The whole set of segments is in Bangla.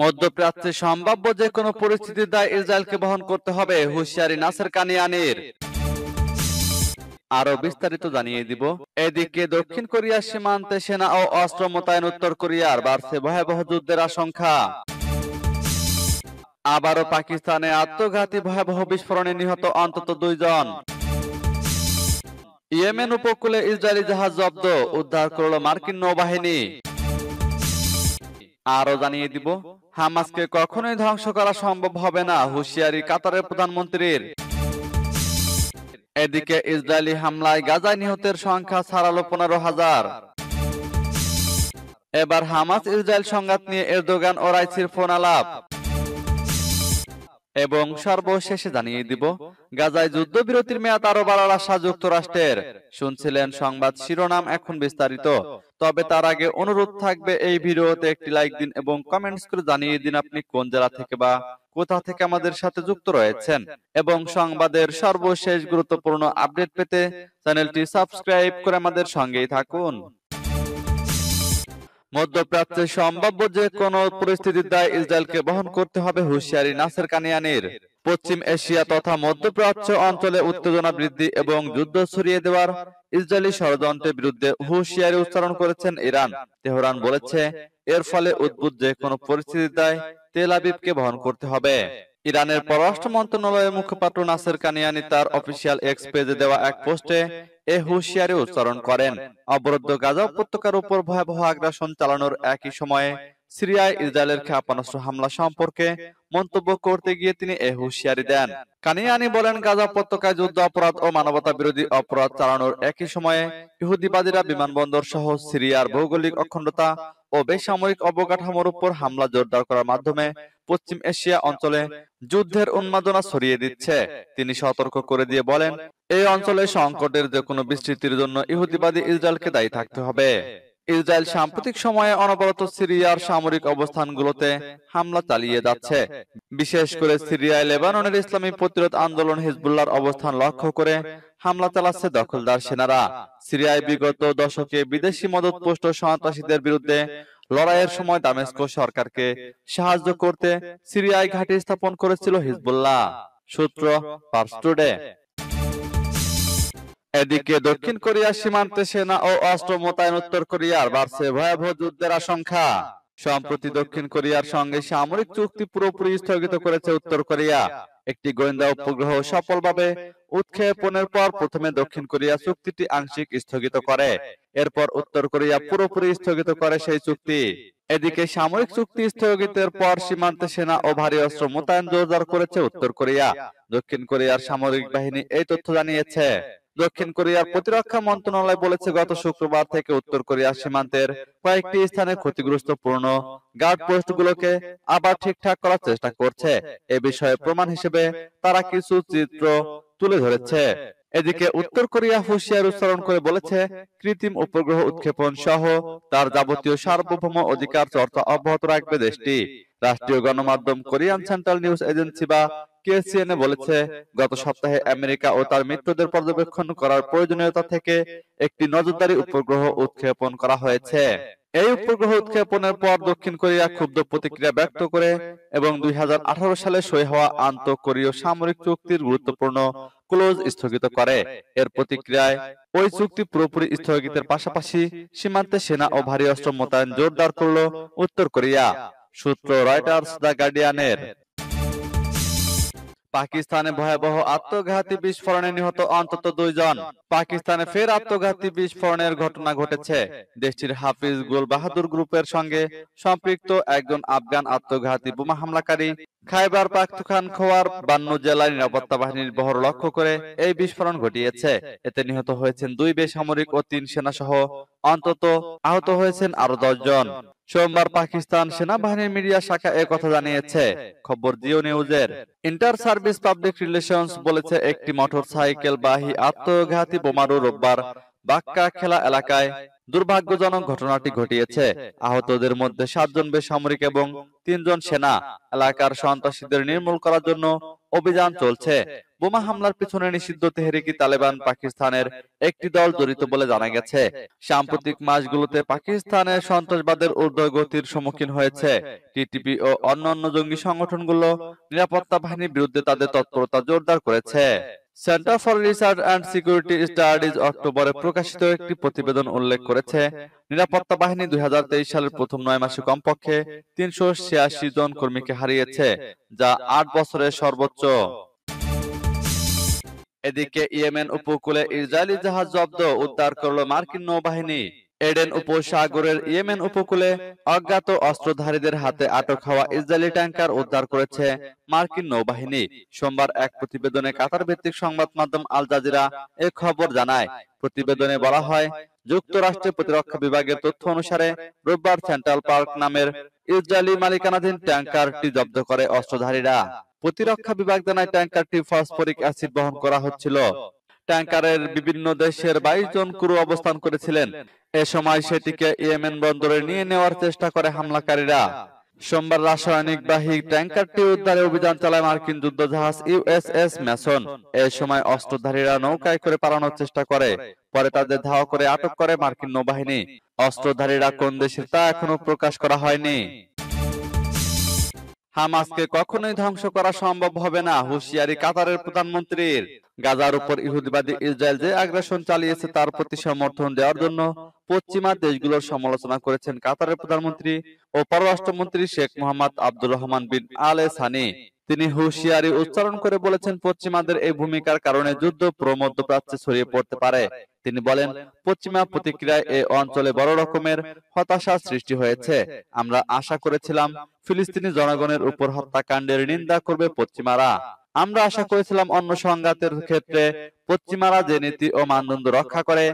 মধ্যপ্রাচ্যে সম্ভাব্য যে কোনো পরিস্থিতির দায় ইসরায়েলকে বহন করতে হবে, হুঁশিয়ারি নাসের কানিয়ানির। আরও বিস্তারিত জানিয়ে দিব। এদিকে দক্ষিণ কোরিয়ার সীমান্তে সেনা ও অস্ত্র মোতায়েন উত্তর কোরিয়ার বাড়ছে ভয়াবহ যুদ্ধের আশঙ্কা। আবারও পাকিস্তানে আত্মঘাতী ভয়াবহ বিস্ফোরণে নিহত অন্তত দুইজন। ইয়েমেন উপকূলে ইসরায়েলি জাহাজ জব্দ, উদ্ধার করল মার্কিন নৌবাহিনী। আরও জানিয়ে দিব, হামাসকে কখনোই ধ্বংস করা সম্ভব হবে না, হুঁশিয়ারি কাতারের প্রধানমন্ত্রীর। এদিকে ইসরায়েলি হামলায় গাজায় নিহতের সংখ্যা ছাড়ালো পনেরো হাজার। এবার হামাস ইসরায়েল সংঘাত নিয়ে এরদোগান ও রাইসির ফোন আলাপ। এবং সর্বশেষে জানিয়ে দিব গাজায় যুদ্ধবিরতির মেয়াদ আরও বাড়ার আশা যুক্তরাষ্ট্রের। শুনছিলেন সংবাদ শিরোনাম এখন বিস্তারিত। তবে তার আগে অনুরোধ থাকবে এই ভিডিওতে একটি লাইক দিন এবং কমেন্টস করে জানিয়ে দিন আপনি কোন জেলা থেকে বা কোথা থেকে আমাদের সাথে যুক্ত রয়েছেন। এবং সংবাদের সর্বশেষ গুরুত্বপূর্ণ আপডেট পেতে চ্যানেলটি সাবস্ক্রাইব করে আমাদের সঙ্গেই থাকুন। মধ্যপ্রাচ্যে সম্ভাব্য যে কোনো পরিস্থিতির দায় ইসরায়েলকে বহন করতে হবে হুঁশিয়ারি নাসের কানিয়ানির। পশ্চিম এশিয়া তথা মধ্যপ্রাচ্য অঞ্চলে উত্তেজনা বৃদ্ধি এবং যুদ্ধ ছড়িয়ে দেওয়ার ইসরায়েলি ষড়যন্ত্রের বিরুদ্ধে হুঁশিয়ারি উচ্চারণ করেছেন ইরান। তেহরান বলেছে, এর ফলে উদ্ভুত যে কোনো পরিস্থিতির দায় তেল আবিবকে বহন করতে হবে। ইরানের পররাষ্ট্র মন্ত্রণালয়ের মুখপাত্র নাসের কানিয়ানি তার অফিসিয়াল এক্স পেজে দেওয়া এক পোস্টে এ হুঁশিয়ারি উচ্চারণ করেন। অবরুদ্ধ গাজা উপত্যকার উপর ভয়াবহ আগ্রাসন চালানোর একই সময়ে সিরিয়ায় ইসরায়েলের ক্ষেপণাস্ত্র হামলা সম্পর্কে মন্তব্য করতে গিয়ে তিনি এ হুঁশিয়ারি দেন। কানিয়ানি বলেন গাজা উপত্যকায় যুদ্ধ অপরাধ ও মানবতা বিরোধী অপরাধ চালানোর একই সময়ে ইহুদিবাদীরা বিমানবন্দর সহ সিরিয়ার ভৌগোলিক অখণ্ডতা ও বেসামরিক অবকাঠামোর উপর হামলা জোরদার করার মাধ্যমে পশ্চিম এশিয়া অঞ্চলে যুদ্ধের উন্মাদনা ছড়িয়ে দিচ্ছে। তিনি সতর্ক করে দিয়ে বলেন এই অঞ্চলে সংকটের যে কোনো বিস্তৃতির জন্য ইহুদিবাদী ইসরায়েলকে দায়ী থাকতে হবে। ইসরায়েল সাম্প্রতিক সময়ে অনবরত সিরিয়ার সামরিক অবস্থানগুলোতে হামলা চালিয়ে যাচ্ছে। বিশেষ করে সিরিয়ায় লেবাননের ইসলামী প্রতিরোধ আন্দোলন হিজবুল্লাহর অবস্থান লক্ষ্য করে হামলা চালাচ্ছে দখলদার সেনারা। সিরিয়ায় বিগত দশকে বিদেশি মদতপুষ্ট সন্ত্রাসীদের বিরুদ্ধে লড়াইয়ের সময় দামেস্কো সরকারকে সাহায্য করতে সিরিয়ায় ঘাঁটি স্থাপন করেছিল হিজবুল্লাহ। সূত্র পার্স টুডে। এদিকে দক্ষিণ কোরিয়ার সীমান্তে সেনা ও অস্ত্র মোতায়েন উত্তর কোরিয়ার বাড়ছে ভয়াবহ যুদ্ধের আশঙ্কা। সম্প্রতি দক্ষিণ কোরিয়ার সঙ্গে সামরিক চুক্তি পুরোপুরি স্থগিত করেছে উত্তর কোরিয়া। একটি গোয়েন্দা উপগ্রহ সফলভাবে উৎক্ষেপণের পর প্রথমে দক্ষিণ কোরিয়া চুক্তিটি আংশিক স্থগিত করে। এরপর উত্তর কোরিয়া পুরোপুরি স্থগিত করে সেই চুক্তি। এদিকে সামরিক চুক্তি স্থগিতের পর সীমান্তে সেনা ও ভারী অস্ত্র মোতায়েন জোরদার করেছে উত্তর কোরিয়া। দক্ষিণ কোরিয়ার সামরিক বাহিনী এই তথ্য জানিয়েছে। দক্ষিণ কোরিয়ার প্রতিরক্ষা মন্ত্রণালয় বলেছে, গত শুক্রবার থেকে উত্তর কোরিয়ার সীমান্তের কয়েকটি স্থানে ক্ষতিগ্রস্ত পূর্ণ গার্ড পোস্টগুলোকে আবার ঠিকঠাক করার চেষ্টা করছে। এ বিষয়ে প্রমাণ হিসেবে তারা কিছু চিত্র তুলে ধরেছে। এদিকে উত্তর কোরিয়া হুঁশিয়ার উচ্চারণ করে বলেছে, কৃত্রিম উপগ্রহ উৎক্ষেপণ সহ তার যাবতীয় সার্বভৌম অধিকার চর্চা অব্যাহত রাখবে দেশটি। রাষ্ট্রীয় গণমাধ্যম কোরিয়ান সেন্ট্রাল নিউজ এজেন্সি বা কেসিএনএ বলেছে গত সপ্তাহে আমেরিকা ও তার মিত্রদের পর্যবেক্ষণ করার প্রয়োজনীয়তা থেকে একটি নজরদারি উপগ্রহ উৎক্ষেপণ করা হয়েছে। এই উপগ্রহ উৎক্ষেপণের পর দক্ষিণ কোরিয়া ক্ষুব্ধ প্রতিক্রিয়া ব্যক্ত করে এবং দুই সালে সই হওয়া আন্ত কোরীয় সামরিক চুক্তির গুরুত্বপূর্ণ ক্লোজ স্থগিত করে। এর প্রতিক্রিয়ায় ওই চুক্তি পুরোপুরি স্থগিতের পাশাপাশি সীমান্তে সেনা ও ভারী অস্ত্র মোতায়েন জোরদার করল উত্তর কোরিয়া। সূত্র রয়টার্স দ্য গার্ডিয়ানের পাকিস্তানে ভয়াবহ আত্মঘাতী বিস্ফোরণে নিহত অন্তত দুইজন। পাকিস্তানে ফের আত্মঘাতী বিস্ফোরণের ঘটনা ঘটেছে। দেশটির হাফিজ গুল বাহাদুর গ্রুপের সঙ্গে সম্পৃক্ত একজন আফগান আত্মঘাতী বোমা হামলাকারী খাইবার পাখতুখান খোয়ার বান্নু জেলার নিরাপত্তা বাহিনীর বহর লক্ষ্য করে এই বিস্ফোরণ ঘটিয়েছে। এতে নিহত হয়েছেন দুই বেসামরিক ও তিন সেনা সহ অন্তত আহত হয়েছেন আরও জন। সোমবার পাকিস্তান সেনাবাহিনীর মিডিয়া শাখা কথা জানিয়েছে। খবর জিও নিউজের। ইন্টার সার্ভিস পাবলিক রিলেশনস বলেছে, একটি মোটর সাইকেল বাহী আত্মঘাতী বোমারু রোববার বাক্কা খেলা এলাকায় দুর্ভাগ্যজনক ঘটনাটি ঘটিয়েছে। আহতদের মধ্যে সাতজন বেসামরিক এবং তিনজন সেনা। এলাকার সন্ত্রাসীদের নির্মূল করার জন্য অভিযান চলছে। বোমা হামলার পিছনে নিষিদ্ধ তেহরিকি তালেবান পাকিস্তানের একটি দল জড়িত বলে জানা গেছে। সাম্প্রতিক মাসগুলোতে পাকিস্তানের সন্ত্রাসবাদের ঊর্ধ্বগতির সম্মুখীন হয়েছে। টিটিপি ও অন্যান্য জঙ্গি সংগঠনগুলো নিরাপত্তা বাহিনীর বিরুদ্ধে তাদের তৎপরতা জোরদার করেছে। Centre for research and security studies অক্টোবরে প্রকাশিত একটি প্রতিবেদন উল্লেখ করেছে, নিরাপত্তা বাহিনী দুই সালের প্রথম নয় মাসে কমপক্ষে তিনশো ছিয়াশি জন কর্মীকে হারিয়েছে, যা আট বছরের সর্বোচ্চ। এদিকে ইয়েমেন উপকূলে ইসরায়েলি জাহাজ জব্দ উদ্ধার করল মার্কিন নৌবাহিনী। এডেন উপসাগরের ইয়েমেন উপকূলে অজ্ঞাত অস্ত্রধারীদের হাতে আটক হওয়া ইসরায়েলি ট্যাঙ্কার উদ্ধার করেছে মার্কিন নৌবাহিনী। সোমবার এক প্রতিবেদনে কাতার ভিত্তিক সংবাদ মাধ্যম আল জাজিরা এ খবর জানায়। প্রতিবেদনে বলা হয়, যুক্তরাষ্ট্রের প্রতিরক্ষা বিভাগের তথ্য অনুসারে রোববার সেন্ট্রাল পার্ক নামের ইসরায়েলি মালিকানাধীন ট্যাঙ্কারটি জব্দ করে অস্ত্রধারীরা। প্রতিরক্ষা বিভাগ জানায়, ট্যাঙ্কারটি ফসফরিক অ্যাসিড বহন করা হচ্ছিল। ট্যাঙ্কারের বিভিন্ন দেশের বাইশ জন ক্রু অবস্থান করেছিলেন। এ সময় সেটিকে ইয়েমেন বন্দরে নিয়ে নেওয়ার চেষ্টা করে হামলাকারীরা। সোমবার রাসায়নিক বাহী ট্যাঙ্কারটি উদ্ধারে অভিযান চালায় মার্কিন যুদ্ধজাহাজ ইউএসএস ম্যাসন এ সময় অস্ত্রধারীরা নৌকায় করে পালানোর চেষ্টা করে। পরে তাদের ধাওয়া করে আটক করে মার্কিন নৌবাহিনী। অস্ত্রধারীরা কোন দেশের তা এখনও প্রকাশ করা হয়নি। হামাসকে কখনোই ধ্বংস করা সম্ভব হবে না, হুঁশিয়ারি কাতারের প্রধানমন্ত্রীর। গাজার উপর ইহুদিবাদী ইসরায়েল যে আগ্রাসন চালিয়েছে, তার প্রতি সমর্থন দেওয়ার জন্য পশ্চিমা দেশগুলোর সমালোচনা করেছেন কাতারের প্রধানমন্ত্রী ও পররাষ্ট্রমন্ত্রী শেখ মোহাম্মদ আব্দুর রহমান বিন আলে সানি। তিনি হুঁশিয়ারি উচ্চারণ করে বলেছেন, পশ্চিমাদের এই ভূমিকার কারণে যুদ্ধ পুরো মধ্যপ্রাচ্যে ছড়িয়ে পড়তে পারে। তিনি বলেন, পশ্চিমা প্রতিক্রিয়ায় এই অঞ্চলে বড় রকমের হতাশা সৃষ্টি হয়েছে। আমরা আশা করেছিলাম ফিলিস্তিনি জনগণের উপর হত্যাকাণ্ডের নিন্দা করবে পশ্চিমারা। আমরা আশা করেছিলাম অন্য সংঘাতের ক্ষেত্রে পশ্চিমারা যে নীতি ও মানদণ্ড রক্ষা করে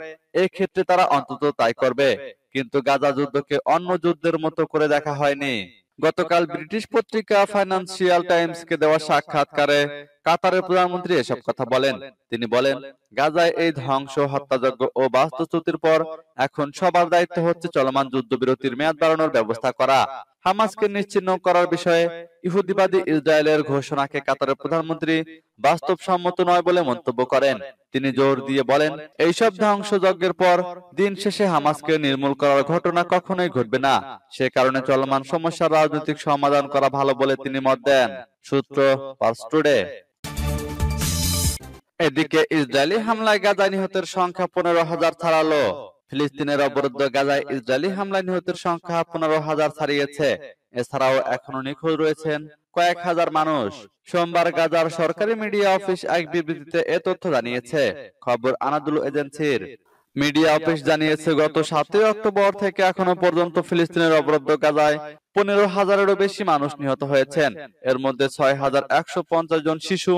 এই ক্ষেত্রে তারা অন্তত তাই করবে। কিন্তু গাজা যুদ্ধকে অন্য যুদ্ধের মতো করে দেখা হয়নি। গতকাল ব্রিটিশ পত্রিকা ফাইন্যান্সিয়াল টাইমস কে দেওয়া সাক্ষাৎকারে কাতারের প্রধানমন্ত্রী এসব কথা বলেন। তিনি বলেন, গাজায় এই ধ্বংস, হত্যাযজ্ঞ ও বাস্তুচ্যুতির পর এখন সবার দায়িত্ব হচ্ছে চলমান যুদ্ধবিরতির মেয়াদ বাড়ানোর ব্যবস্থা করা। হামাসকে নিশ্চিহ্ন করার বিষয়ে ইহুদিবাদী ইসরায়েলের ঘোষণাকে কাতারের প্রধানমন্ত্রী বাস্তবসম্মত নয় বলে মন্তব্য করেন। তিনি জোর দিয়ে বলেন, এইসব ধ্বংসযজ্ঞের পর দিন শেষে হামাসকে নির্মূল করার ঘটনা কখনোই ঘটবে না। সে কারণে চলমান সমস্যার রাজনৈতিক সমাধান করা ভালো বলে তিনি মত দেন। সূত্র পার্স টুডে এদিকে ইসরায়েলি হামলায় গাজায় নিহতের সংখ্যা পনেরো হাজার ছাড়ালো। ফিলিস্তিনের অবরুদ্ধ গাজায় ইসরায়েলি হামলায় নিহতের সংখ্যা পনেরো হাজার ছাড়িয়েছে। এছাড়াও এখনও নিখোঁজ রয়েছেন কয়েক হাজার মানুষ। সোমবার গাজার সরকারি মিডিয়া অফিস এক বিবৃতিতে এ তথ্য জানিয়েছে। খবর আনাদুল এজেন্সির। মিডিয়া অফিস জানিয়েছে, গত সাতই অক্টোবর থেকে এখনও পর্যন্ত ফিলিস্তিনের অবরুদ্ধ গাজায় পনেরো হাজারেরও বেশি মানুষ নিহত হয়েছেন। এর মধ্যে ছয় হাজার একশো পঞ্চাশ জন শিশু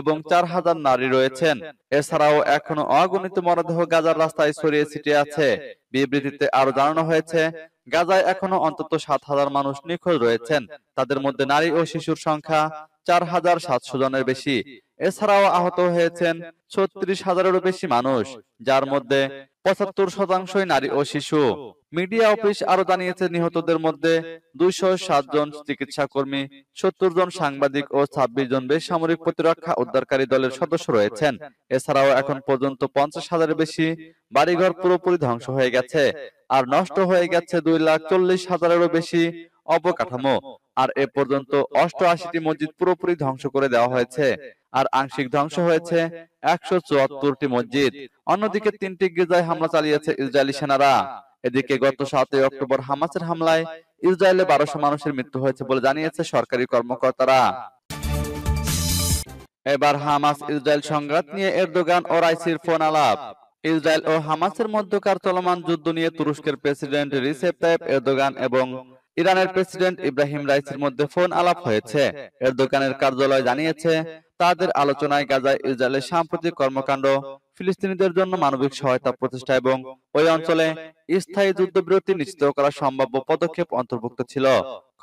এবং চার হাজার নারী রয়েছেন। এছাড়াও এখনও অগণিত মরদেহ গাজার রাস্তায় ছড়িয়ে ছিটিয়ে আছে। বিবৃতিতে আরও জানানো হয়েছে গাজায় এখনও অন্তত সাত হাজার মানুষ নিখোঁজ রয়েছেন। তাদের মধ্যে নারী ও শিশুর সংখ্যা চার হাজার সাতশো জনের বেশি। এছাড়াও আহত হয়েছেন ছত্রিশ হাজারেরও বেশি মানুষ যার মধ্যে পঁচাত্তর শতাংশই নারী ও শিশু। মিডিয়া অফিস আরও জানিয়েছে নিহতদের মধ্যে দুইশো সাত জন চিকিৎসা কর্মী সত্তর জন সাংবাদিক ও ছাব্বিশ জন বেসামরিক প্রতিরক্ষা উদ্ধারকারী দলের সদস্য রয়েছেন। এছাড়াও এখন পর্যন্ত পঞ্চাশ হাজারের বেশি বাড়িঘর পুরোপুরি ধ্বংস হয়ে গেছে। আর নষ্ট হয়ে গেছে দুই লাখ চল্লিশ হাজারেরও বেশি অবকাঠামো। আর এ পর্যন্ত অষ্টআশিটি মসজিদ পুরোপুরি ধ্বংস করে দেওয়া হয়েছে আর আংশিক ধ্বংস হয়েছে একশো চুয়াত্তরটি মসজিদ। অন্যদিকে তিনটি গির্জায় হামলা চালিয়েছে ইসরায়েলি সেনারা। এদিকে গত সাতই অক্টোবর হামাসের হামলায় ইসরায়েলে বারোশো মানুষের মৃত্যু হয়েছে বলে জানিয়েছে সরকারি কর্মকর্তারা। এবার হামাস ইসরায়েল সংঘাত নিয়ে এরদোগান ও রাইসির ফোন আলাপ ইসরায়েল ও হামাসের মধ্যকার চলমান যুদ্ধ নিয়ে তুরস্কের প্রেসিডেন্ট রিসেপ তাইপ এরদোগান এবং ইরানের প্রেসিডেন্ট ইব্রাহিম রাইসির মধ্যে ফোন আলাপ হয়েছে। এরদোগানের কার্যালয় জানিয়েছে তাদের আলোচনায় গাজায় ইসরায়েলের সাম্প্রতিক কর্মকাণ্ড, ফিলিস্তিনিদের জন্য মানবিক সহায়তা প্রতিষ্ঠা এবং ওই অঞ্চলে স্থায়ী যুদ্ধবিরতি নিশ্চিত করা সম্ভাব্য পদক্ষেপ অন্তর্ভুক্ত ছিল।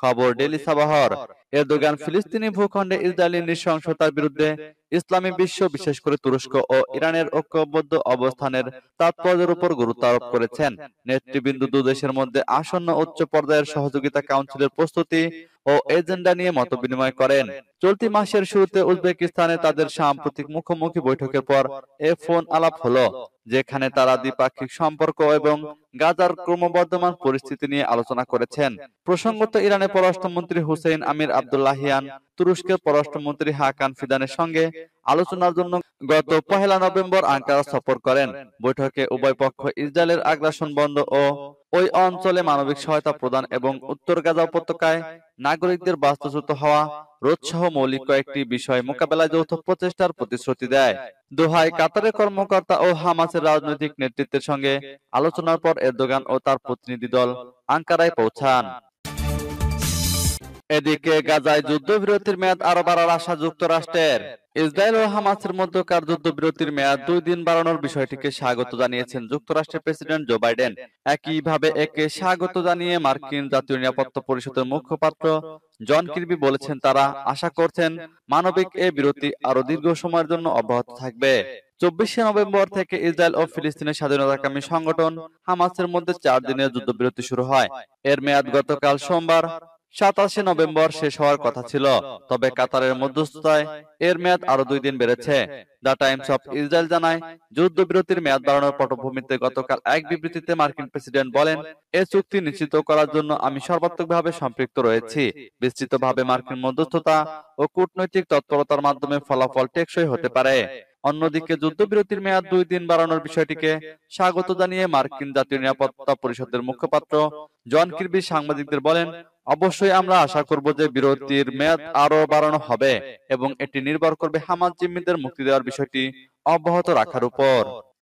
খবর ডেলি সাবাহর এরদোগান ফিলিস্তিনি ভূখণ্ডে ইসরায়েলি নৃশংসতার বিরুদ্ধে ইসলামী বিশ্ব বিশেষ করে তুরস্ক ও ইরানের ঐক্যবদ্ধ অবস্থানের তাৎপর্যের উপর গুরুত্ব আরোপ করেছেন। নেতৃবৃন্দ দু দেশের মধ্যে আসন্ন উচ্চ পর্যায়ের সহযোগিতা কাউন্সিলের প্রস্তুতি ও এজেন্ডা নিয়ে মতবিনিময় করেন। চলতি মাসের শুরুতে উজবেকিস্তানে তাদের সাম্প্রতিক মুখোমুখি বৈঠকের পর এ ফোন আলাপ হলো যেখানে তারা দ্বিপাক্ষিক সম্পর্ক এবং গাজার ক্রমবর্ধমান পরিস্থিতি নিয়ে আলোচনা করেছেন। প্রসঙ্গত ইরানের পররাষ্ট্রমন্ত্রী হুসেইন আমির আব্দুল্লাহিয়ান তুরস্কের পররাষ্ট্রমন্ত্রী হাকান ফিদানের সঙ্গে আলোচনার জন্য গত পহেলা নভেম্বর আঙ্কারা সফর করেন। বৈঠকে উভয় পক্ষ ইসরায়েলের আগ্রাসন বন্ধ ও ওই অঞ্চলে মানবিক সহায়তা প্রদান এবং উত্তর গাজা উপত্যকায় নাগরিকদের বাস্তুচ্যুত হওয়া রোধসহ মৌলিক কয়েকটি বিষয় মোকাবেলায় যৌথ প্রচেষ্টার প্রতিশ্রুতি দেয়। দোহায় কাতারের কর্মকর্তা ও হামাসের রাজনৈতিক নেতৃত্বের সঙ্গে আলোচনার পর এরদোগান ও তার প্রতিনিধি দল আঙ্কারায় পৌঁছান। এদিকে গাজায় যুদ্ধবিরতির মেয়াদ আরও বাড়ার আশা যুক্তরাষ্ট্রের। ইসরায়েল ও হামাসের মধ্যকার যুদ্ধবিরতির মেয়াদ দুই দিন বাড়ানোর বিষয়টিকে স্বাগত জানিয়েছেন যুক্তরাষ্ট্রের প্রেসিডেন্ট জো বাইডেন। একইভাবে একে স্বাগত জানিয়ে মার্কিন জাতীয় নিরাপত্তা পরিষদের মুখপাত্র জন কির্বি বলেছেন তারা আশা করছেন মানবিক এ বিরতি আরও দীর্ঘ সময়ের জন্য অব্যাহত থাকবে। চব্বিশে নভেম্বর থেকে ইসরায়েল ও ফিলিস্তিনের স্বাধীনতাকামী সংগঠন হামাসের মধ্যে চার দিনের যুদ্ধবিরতি শুরু হয়। এর মেয়াদ গতকাল সোমবার সাতাশে নভেম্বর শেষ হওয়ার কথা ছিল। তবে কাতারের মধ্যস্থতায় এর মেয়াদ আরও দুই দিন বেড়েছে। দ্য টাইমস অফ ইসরায়েল জানায়, যুদ্ধবিরতির মেয়াদ বাড়ানোর পটভূমিতে গতকাল এক বিবৃতিতে মার্কিন প্রেসিডেন্ট বলেন, এ চুক্তি নিশ্চিত করার জন্য আমি সর্বাত্মকভাবে সম্পৃক্ত রয়েছি। বিস্তৃতভাবে মার্কিন মধ্যস্থতা ও কূটনৈতিক তৎপরতার মাধ্যমে ফলাফল টেকসই হতে পারে। অন্যদিকে, যুদ্ধবিরতির মেয়াদ দুই দিন বাড়ানোর বিষয়টিকে স্বাগত জানিয়ে মার্কিন জাতীয় নিরাপত্তা পরিষদের মুখপাত্র জন কির্বি সাংবাদিকদের বলেন অবশ্যই আমরা আশা করব যে বিরতির মেয়াদ আরও বাড়ানো হবে এবং এটি নির্ভর করবে হামাজ জিম্মিদের মুক্তি দেওয়ার বিষয়টি অব্যাহত রাখার উপর।